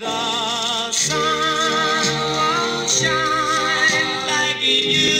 The sun won't shine like it used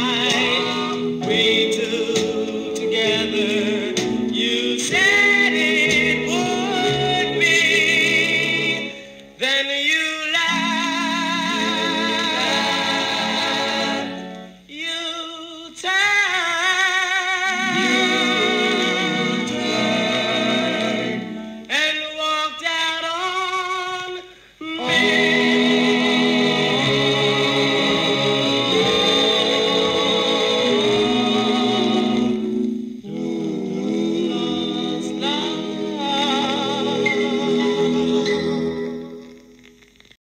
night.